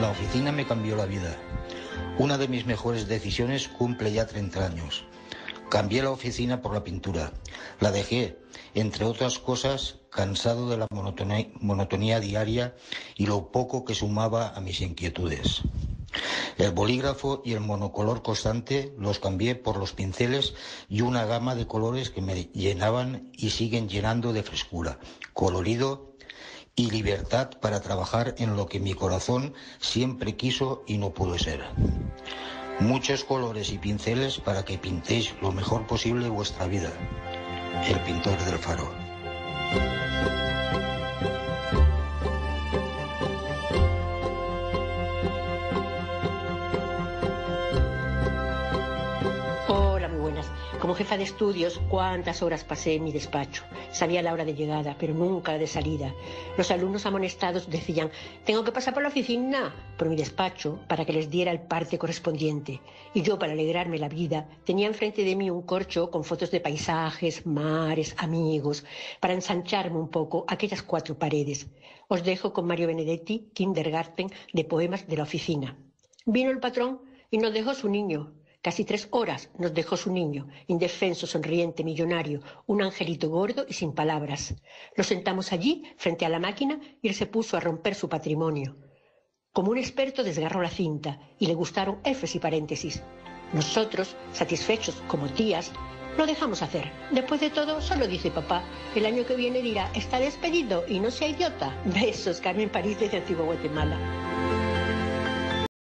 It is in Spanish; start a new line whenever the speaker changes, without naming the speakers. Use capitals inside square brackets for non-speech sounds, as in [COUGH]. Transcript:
La oficina me cambió la vida. Una de mis mejores decisiones cumple ya 30 años. Cambié la oficina por la pintura. La dejé, entre otras cosas, cansado de la monotonía, diaria y lo poco que sumaba a mis inquietudes. El bolígrafo y el monocolor constante los cambié por los pinceles y una gama de colores que me llenaban y siguen llenando de frescura, colorido y libertad para trabajar en lo que mi corazón siempre quiso y no pudo ser. Muchos colores y pinceles para que pintéis lo mejor posible vuestra vida. El pintor del faro.
Como jefa de estudios, cuántas horas pasé en mi despacho. Sabía la hora de llegada, pero nunca de salida. Los alumnos amonestados decían, tengo que pasar por la oficina, por mi despacho, para que les diera el parte correspondiente. Y yo, para alegrarme la vida, tenía enfrente de mí un corcho con fotos de paisajes, mares, amigos, para ensancharme un poco aquellas cuatro paredes. Os dejo con Mario Benedetti, Kindergarten, de poemas de la oficina. Vino el patrón y nos dejó su niño. Casi tres horas nos dejó su niño, indefenso, sonriente, millonario, un angelito gordo y sin palabras. Lo sentamos allí, frente a la máquina, y él se puso a romper su patrimonio. Como un experto desgarró la cinta y le gustaron Fs y paréntesis. Nosotros, satisfechos como tías, lo dejamos hacer. Después de todo, solo dice papá, el año que viene dirá, está despedido y no sea idiota. [LAUGHS] Besos, Carmen París desde Antigua Guatemala.